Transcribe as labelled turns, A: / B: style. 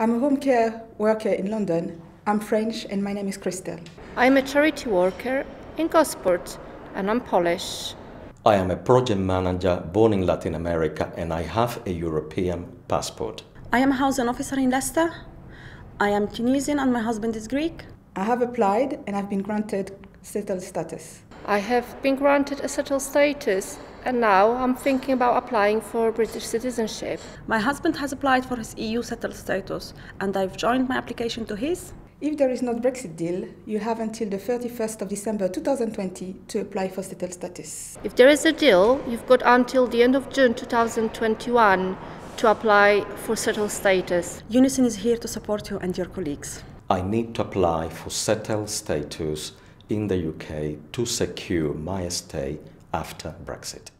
A: I'm a home care worker in London. I'm French and my name is Christelle.
B: I'm a charity worker in Gosport and I'm Polish.
C: I am a project manager born in Latin America and I have a European passport.
D: I am a housing officer in Leicester. I am Tunisian and my husband is Greek.
A: I have applied and I've been granted settled status.
B: I have been granted a settled status and now I'm thinking about applying for British citizenship.
D: My husband has applied for his EU settled status and I've joined my application to his.
A: If there is no Brexit deal, you have until the 31st of December 2020 to apply for settled status.
B: If there is a deal, you've got until the end of June 2021 to apply for settled status.
D: Unison is here to support you and your colleagues.
C: I need to apply for settled status in the UK to secure my stay after Brexit.